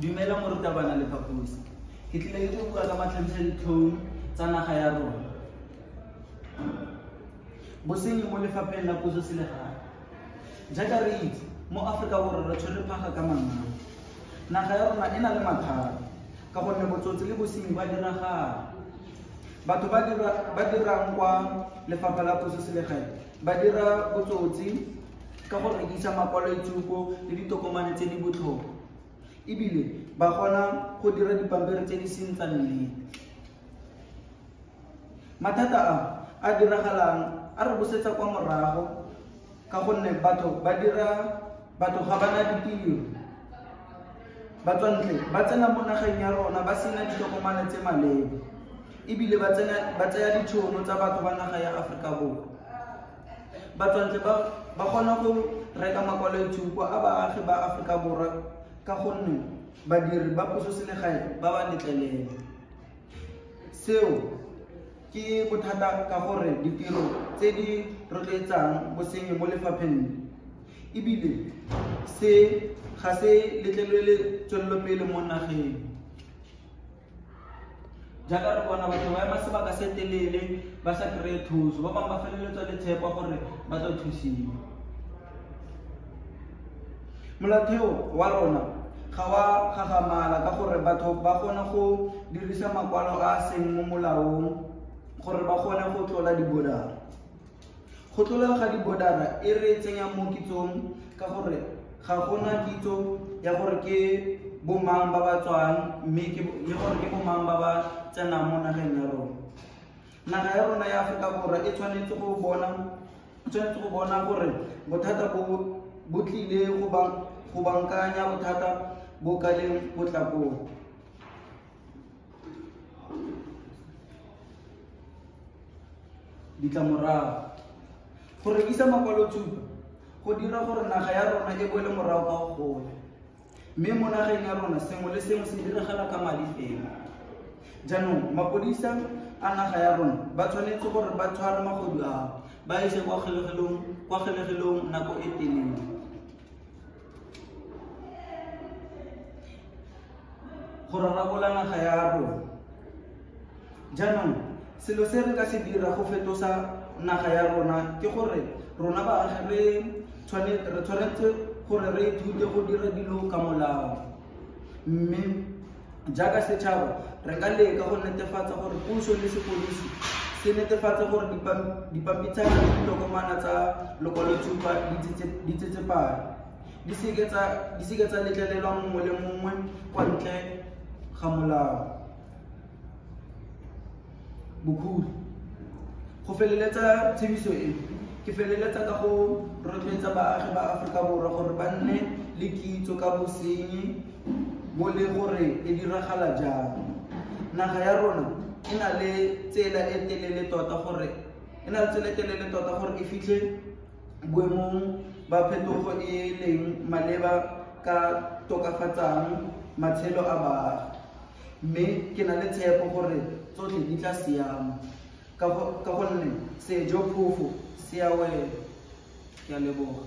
dumela morutabana le phaposi ke tlile ke bua ka matlhantlhaditlhong tsa naga ya rona. Bosenyi mo lefapheng la puso selegae. Jaaka re itse mo aforika borwa re tshwere phaga ka mangano naga ya rona e na le mathata ka gonne botsotsi le bosenyi ba diragala. Batho ba dirang kwa lefapha la puso selegae ba dira botsotsi ka go rekisa makwaloitshupo le ditokomane tse di botlhokwa ebile ba kgona go dira dipampiri tse di seng tsa nnete. Mathata a a diragalang a re bosetsa kwa morago ka gonne batho ba dira batho ga ba na ditiro. Batswantle ba tsena mo nageng ya rona ba sena ditokomane tse maleba ebile ba tsaya ditšhono tsa batho ba naga ya aforika borwa. Batswantle ba kgona go reka makwaloitshupo a baagi ba aforika borwa ka gonne badiri ba puso selegae ba ba letlelela seo ke bothata ka gore ditiro tse di rotloetsang bosenyi mo lefapheng ebile se ga se letlelele tswelelopele mo nageng jaaka re bona batho ba ema sebaka se telele ba sa kry-e thuso ba bangwe ba feleletswa le tshepa gore ba tla thusiwa molaotheo wa rona ga wa gagamala ka gore batho ba kgona go dirisa makwalo a seng mo molaong gore ba kgone go tlola dibodara go tlola ga dibodara e re tsenya mo kitsong ka gore ga gona kitso ya gore ke bomang ba ba tswang mme le gore ke bomang ba ba tsenang mo nageng ya rona naga ya rona ya aforika borwa e tshwanetse go bona gore bothata bo bo tlile go bankanya bothata bo ka leng potlakong ditlamorago go rekisa makwalotshupa go dira gore naga ya rona e boele morago ka go gola mme mo nageng ya rona sengwe le sengwe se diragala ka madi fela jaanong mapodisa a naga ya rona ba tshwanetse gore ba tshware magodu ao ba ise kwa kgelegelong nako e telele go rarabola naga ya rona jaanong selo se re ka se dira go fetosa naga ya rona ke gore rona baagi re tshwanetse gore re ithute go dira dilo ka molao. Mme jaaka setšhaba re ka leka go netefatsa gore puso le sepodisi se netefatsa gore dipampitshana le ditokomana tsa lokwalotshupa di tsetsepale. Di seke tsa letlelelwa mongwe le mongwe kwa ntle ga molao. Bokhudi go feleletsa tshediso e ke feleletsa ka go rotloetsa baagi ba aforika borwa gore ba nne le kitso ka bosenyi bo le gore e diragala jang. Naga ya rona e na le tsela e telele tota gore e na le tsela e telele tota gore e fitlhe boemong ba phetogo e leng maleba ka tokafatsang matshelo a baagi mme ke na le tshepo gore tsotlhe di tla siama. Ka gonne sejo phofo se a wela ke a leboga